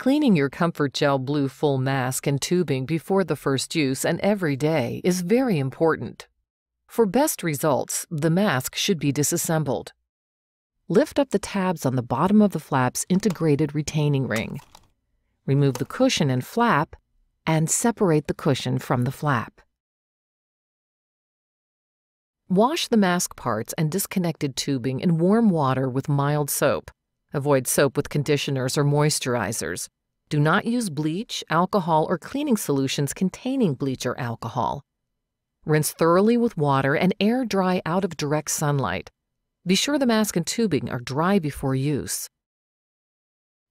Cleaning your ComfortGel Blue full mask and tubing before the first use and every day is very important. For best results, the mask should be disassembled. Lift up the tabs on the bottom of the flap's integrated retaining ring. Remove the cushion and flap, and separate the cushion from the flap. Wash the mask parts and disconnected tubing in warm water with mild soap. Avoid soap with conditioners or moisturizers. Do not use bleach, alcohol, or cleaning solutions containing bleach or alcohol. Rinse thoroughly with water and air dry out of direct sunlight. Be sure the mask and tubing are dry before use.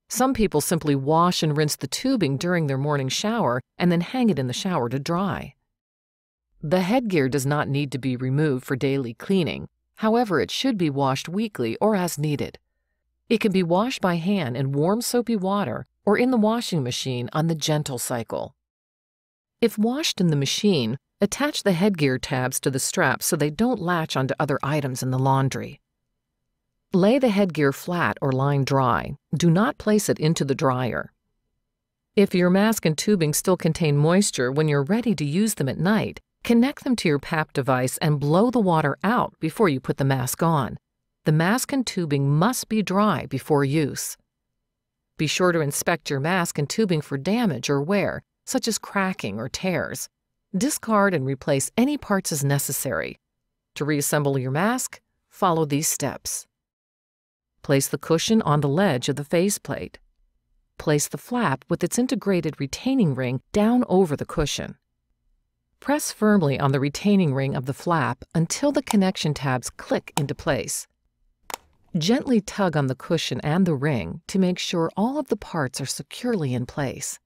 Some people simply wash and rinse the tubing during their morning shower and then hang it in the shower to dry. The headgear does not need to be removed for daily cleaning. However, it should be washed weekly or as needed. It can be washed by hand in warm soapy water or in the washing machine on the gentle cycle. If washed in the machine, attach the headgear tabs to the straps so they don't latch onto other items in the laundry. Lay the headgear flat or line dry. Do not place it into the dryer. If your mask and tubing still contain moisture when you're ready to use them at night, connect them to your PAP device and blow the water out before you put the mask on. The mask and tubing must be dry before use. Be sure to inspect your mask and tubing for damage or wear, such as cracking or tears. Discard and replace any parts as necessary. To reassemble your mask, follow these steps. Place the cushion on the ledge of the faceplate. Place the flap with its integrated retaining ring down over the cushion. Press firmly on the retaining ring of the flap until the connection tabs click into place. Gently tug on the cushion and the ring to make sure all of the parts are securely in place.